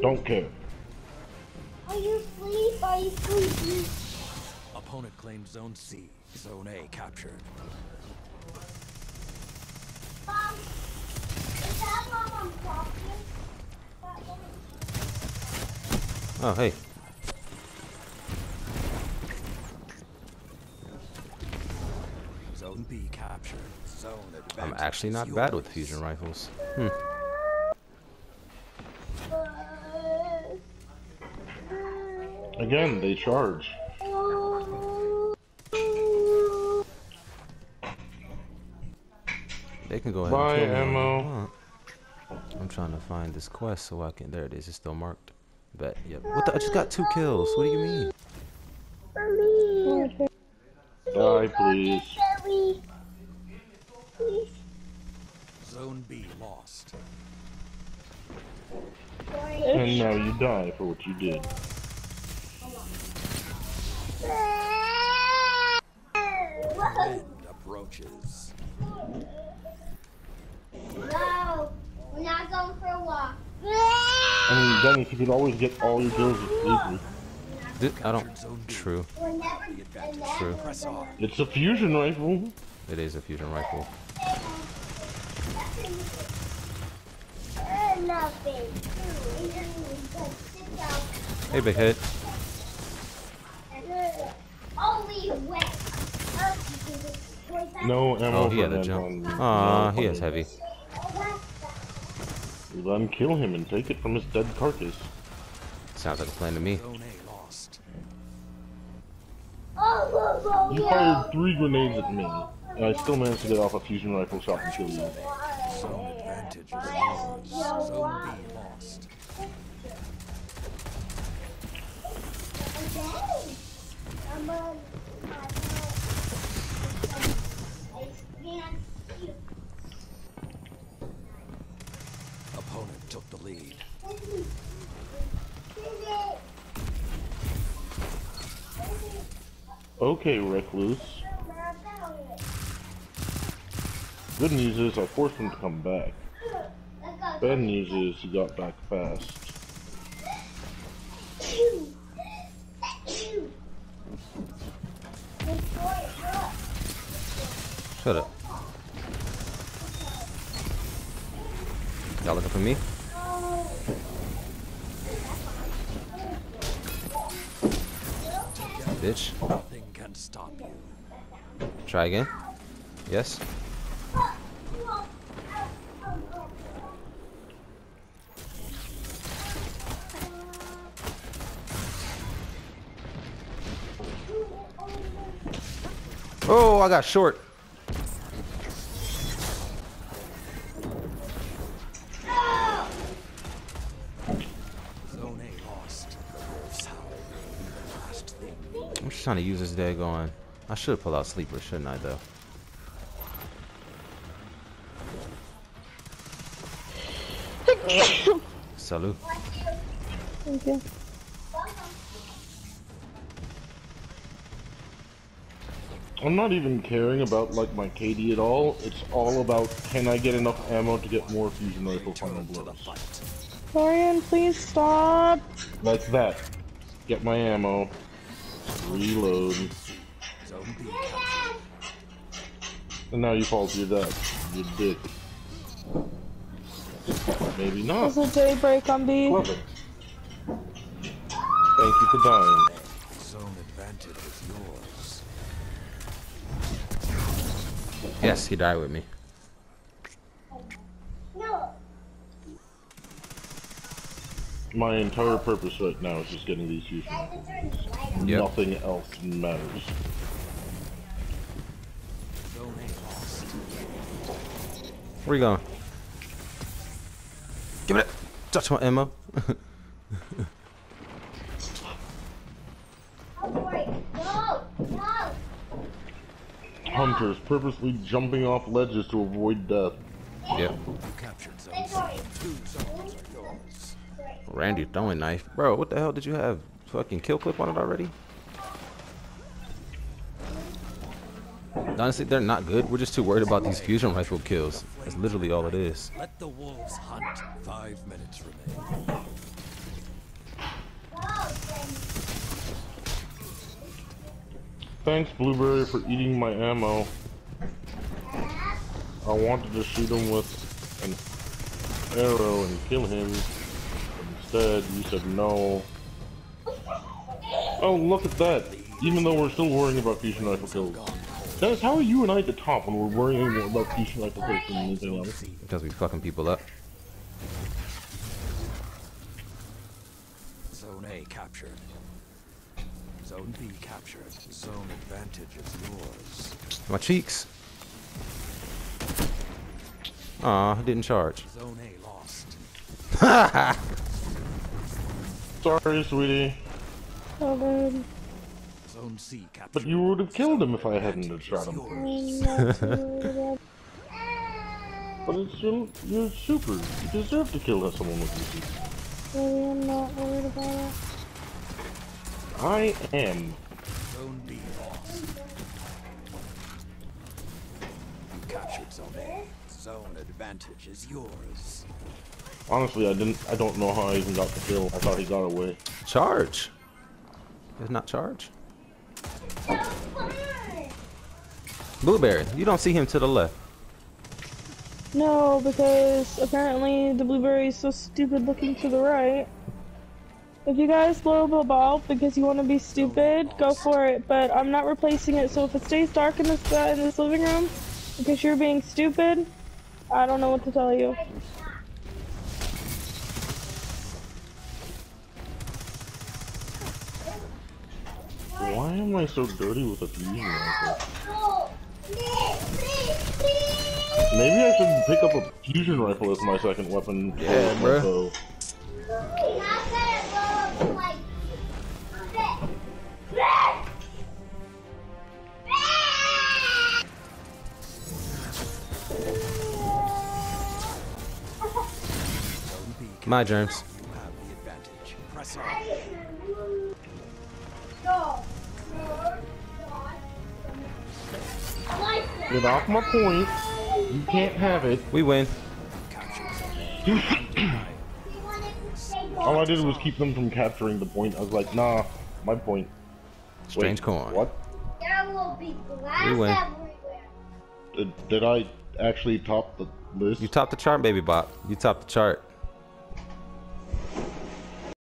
Don't care. Are you asleep? Are you sleepy? Opponent claimed Zone C. Zone A captured. Mom, is that mom I'm talking? Oh, hey. Zone B captured. Zone I'm actually not bad with fusion rifles. Hmm. Again, they charge. They can go ahead Buy and kill ammo. they. I'm trying to find this quest so I can. There it is. It's still marked. Bet. Yep. What the? I just got two kills. What do you mean? Die, please. Please. Please. Zone B lost. And now you die for what you did. End approaches. No, we're not going for a walk. I mean, Dennis, you could always get all your kills with Sleepy. I don't. Captured True. We're never, The advantage. and True. Press on. It's a fusion rifle. It is a fusion rifle. Nothing. Sit down. Hey, big head. Only wet. Oh, you can destroy that. No ammo Oh, he for had a jump. on- Aw, no he is fucking- heavy. Then kill him and take it from his dead carcass. Sounds like a plan to me. Zone A lost. You fired three grenades at me, and I still managed to get off a fusion rifle shot and kill you. Zone advantage is yours. Zone B lost. Okay. I'm on my I can't shoot. Opponent took the lead. Okay, Recluse. Good news is I forced him to come back. Bad news is he got back fast. Shut up. Y'all looking for me? Bitch. Nothing can stop you. Try again. Yes. Oh, I got short. Trying to use this day going. I should pull out sleeper, shouldn't I though? Salute. Thank you. I'm not even caring about like my KD at all. It's all about can I get enough ammo to get more fusion rifle final Return to the blows. fight. Florian, please stop. Like that. Get my ammo. Reload. Zone B captured. And now you fall to your death. You dick. Maybe not. There's a daybreak on B. Love it. Thank you for dying. Zone advantage is yours. Yes, he died with me. My entire purpose right now is just getting these fusion rifles. Yep. Nothing else matters. Zone A lost. Where you going? Give me that. Touch my ammo. Boy. No. No. Hunters purposely jumping off ledges to avoid death. yep. Captured Zone Hey, C. sorry. Two zones are yours. Randy throwing knife. Bro, what the hell did you have? Fucking kill clip on it already? Honestly, they're not good. We're just too worried about these fusion rifle kills. That's literally all it is. Let the wolves hunt. Five minutes remain. Thanks, Blueberry, for eating my ammo. I wanted to shoot him with an arrow and kill him. But instead, you said no. Oh, look at that. Even though we're still worrying about fusion rifle kills. Dennis, how are you and I at the top when we're worrying more about fusion rifle kills than anything else? Because we fucking people up. Zone A captured. Zone B captured. Zone advantage is yours. My cheeks. Aw, didn't charge. Zone A lost. Sorry, sweetie. Oh, good. Zone C captured. But you would have killed him if I hadn't have shot him. yours. I'm not too worried about But it's your, you're super. You deserve to kill someone with your super. I'm not worried about it. I am. Zone B lost. You captured Zone A. Zone advantage is yours. Honestly, I didn't. I don't know how I even got the kill. I thought he got away. Charge. It's not charge. Blueberry, you don't see him to the left. No, because apparently the blueberry is so stupid looking to the right. If you guys blow up a ball because you want to be stupid, go for it. But I'm not replacing it. So if it stays dark in this uh, in this living room because you're being stupid, I don't know what to tell you. Why am I so dirty with a fusion rifle? Maybe I should pick up a fusion rifle as my second weapon. for Yeah, my bow. Zone B captured. My germs. You have the advantage. Press on. Get off my point. You can't have it. We win. Captured Zone A. All I did was keep them from capturing the point. I was like, nah, my point. Strange Wait, coin. What? There will be glass We win. everywhere. Did, did I actually top the list? You topped the chart, baby bot. You topped the chart.